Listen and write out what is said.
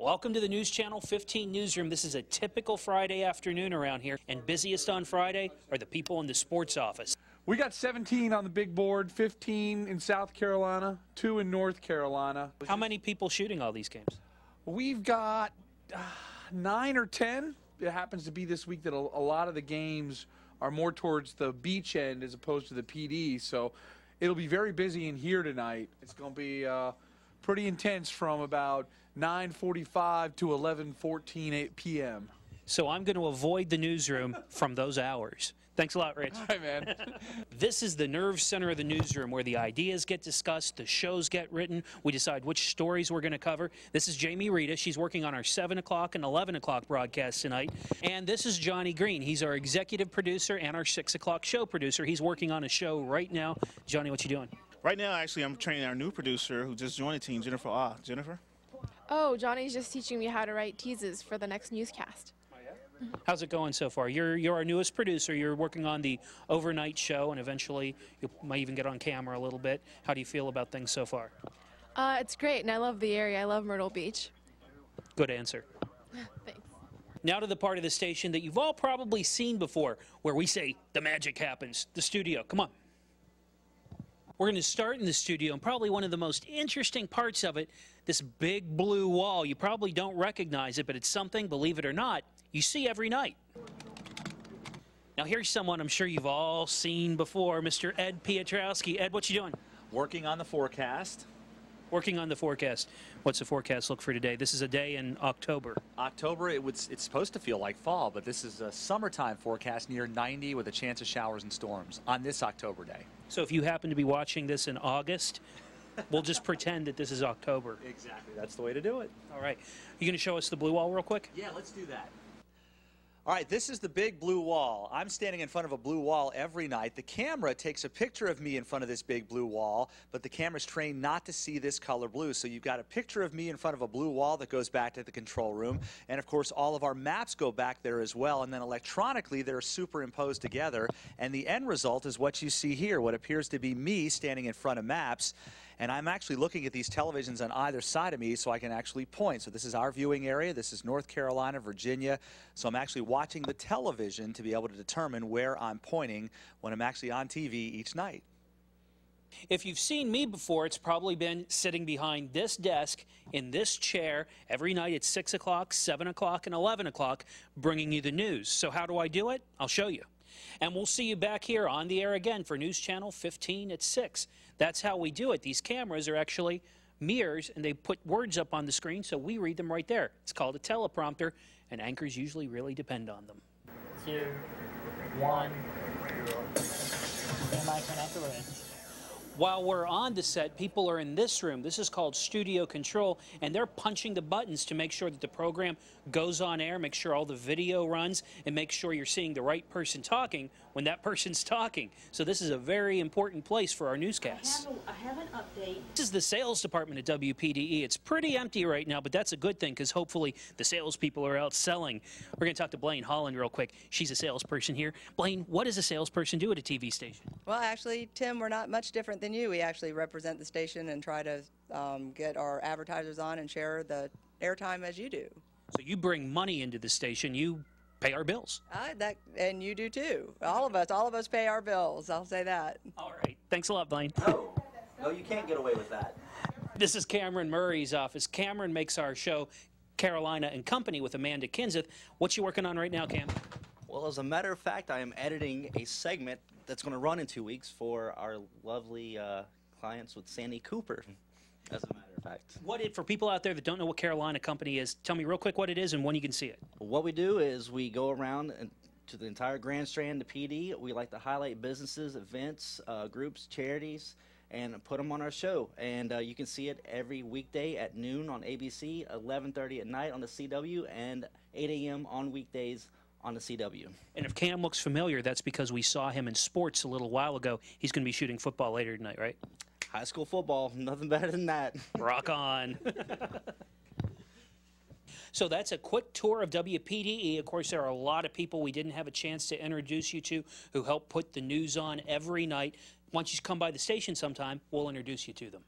Welcome to the News Channel 15 newsroom. This is a typical Friday afternoon around here, and busiest on Friday are the people in the sports office. We got 17 on the big board, 15 in South Carolina, two in North Carolina. How many people shooting all these games? We've got uh, nine or 10. It happens to be this week that a, a lot of the games are more towards the beach end as opposed to the Pee Dee. So it'll be very busy in here tonight. It's going to be uh, pretty intense from about 9:45 to 11:14 p.m. So I'm going to avoid the newsroom from those hours. Thanks a lot, Rich. Hi, man. This is the nerve center of the newsroom where the ideas get discussed, the shows get written, we decide which stories we're going to cover. This is Jamie Rita. She's working on our 7 o'clock and 11 o'clock broadcasts tonight. And this is Johnny Green. He's our executive producer and our 6 o'clock show producer. He's working on a show right now. Johnny, what you doing? Right now, actually, I'm training our new producer who just joined the team, Jennifer Ah. Jennifer? Oh, Johnny's just teaching me how to write teases for the next newscast. How's it going so far? You're you're our newest producer. You're working on the overnight show, and eventually you might even get on camera a little bit. How do you feel about things so far? Uh, it's great, and I love the area. I love Myrtle Beach. Good answer. Thanks. Now to the part of the station that you've all probably seen before, where we say the magic happens. The studio. Come on. We're going to start in the studio, and probably one of the most interesting parts of it, this big blue wall. You probably don't recognize it, but it's something, believe it or not, you see every night. Now here's someone I'm sure you've all seen before, Mr. Ed Piotrowski. Ed, what you doing? Working on the forecast. Working on the forecast. What's the forecast look for today? This is a day in October. October, it would, it's supposed to feel like fall, but this is a summertime forecast near 90 with a chance of showers and storms on this October day. So if you happen to be watching this in August, we'll just pretend that this is October. Exactly. That's the way to do it. All right. You going to show us the blue wall real quick? Yeah, let's do that. All right, this is the big blue wall. I'm standing in front of a blue wall every night. The camera takes a picture of me in front of this big blue wall, but the camera's trained not to see this color blue. So you've got a picture of me in front of a blue wall that goes back to the control room. And of course, all of our maps go back there as well. And then electronically, they're superimposed together. And the end result is what you see here, what appears to be me standing in front of maps and I'm actually looking at these televisions on either side of me so I can actually point. So this is our viewing area. This is North Carolina, Virginia. So I'm actually watching the television to be able to determine where I'm pointing when I'm actually on TV each night. If you've seen me before, it's probably been sitting behind this desk in this chair every night at 6 o'clock, 7 o'clock, and 11 o'clock, bringing you the news. So, how do I do it? I'll show you. And we'll see you back here on the air again for News Channel 15 at 6. That's how we do it. These cameras are actually mirrors and they put words up on the screen so we read them right there. It's called a teleprompter and anchors usually really depend on them. Two, one, semi-connected while we're on the set, people are in this room. This is called studio control, and they're punching the buttons to make sure that the program goes on air, make sure all the video runs, and make sure you're seeing the right person talking when that person's talking. So this is a very important place for our newscasts. I have, a, I have an update. This is the sales department at WPDE. It's pretty empty right now, but that's a good thing because hopefully the salespeople are out selling. We're going to talk to Blaine Holland real quick. She's a salesperson here. Blaine, what does a salesperson do at a TV station? Well, actually, Tim, we're not much different than you. We actually represent the station and try to um, get our advertisers on and share the airtime as you do. So you bring money into the station. You pay our bills. Uh, that and you do too. All of us, all of us pay our bills. I'll say that. All right. Thanks a lot, Blaine. No, no, you can't get away with that. This is Cameron Murray's office. Cameron makes our show Carolina and Company with Amanda Kinseth. What you working on right now, Cam? Well, as a matter of fact, I am editing a segment that's going to run in two weeks for our lovely uh, clients with Sandy Cooper. As a matter of fact, What it for people out there that don't know what Carolina Company is? Tell me real quick what it is and when you can see it. what we do is we go around and to the entire Grand Strand, the Pee Dee. We like to highlight businesses, events, uh, groups, charities, and put them on our show. And uh, you can see it every weekday at noon on ABC, 11:30 at night on the CW, and 8 a.m. on weekdays on the CW. And if Cam looks familiar, that's because we saw him in sports a little while ago. He's going to be shooting football later tonight, right? High school football, nothing better than that. Rock on. So that's a quick tour of WPDE. Of course, there are a lot of people we didn't have a chance to introduce you to who help put the news on every night. Once you come by the station sometime, we'll introduce you to them.